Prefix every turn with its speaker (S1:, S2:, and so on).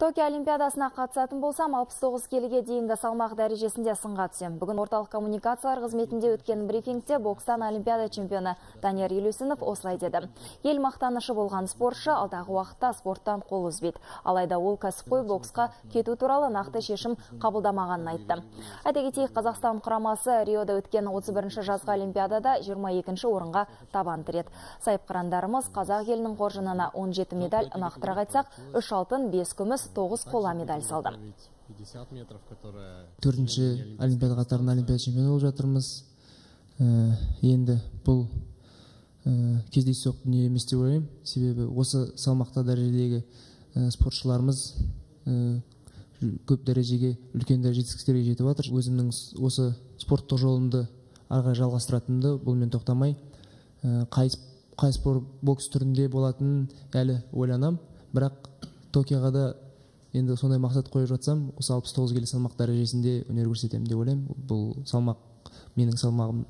S1: Токио Олимпиадасына қатысатын болсам, 69 келіге дейінгі салмақ дәрежесінде сынға түсем. Бүгін орталық коммуникациялар қызметінде өткен брифингте бокстан Олимпиада чемпионы Данияр Елеусінов осылай деді. Ел мақтанышы болған спортшы алдағы уақытта спорттан қол үзбейді. Алайда ол кәсіпқой боксқа кету туралы нақты шешім қабылдамағанын айтты. Айта кетейік, Қазақстан құрамасы Риода өткен 31 жазғы Олимпиадада 22 орынға табан тіреді. Сайыпқырандарымыз қазақ елінің қоржынына 17 медаль, нақтырақ айтсақ, 3 алтын, 5 күміс, тоғыз қола медаль салды.
S2: Төртінші олимпиада қатарында олимпиада чемпионы болып жатырмыз. Енді бұл кездейсоқ дүние емес деп ойлаймын. Себебі осы салмақта дәрежедегі спортшыларымыз көп дәрежеге үлкен жетістіктерге жетіп жатыр. Өзімнің осы спорттық жолымды ары қарай жалғастыратынымды бұлмен тоқтамай қай, қай спорт бокс түрінде болатынын әлі ойланам. Бірақ токиоға да енді сондай мақсат қойып жатсам осы алпыс тоғыз келі салмақ дәрежесінде өнер көрсетемін деп ойлаймын. Бұл салмақ менің салмағым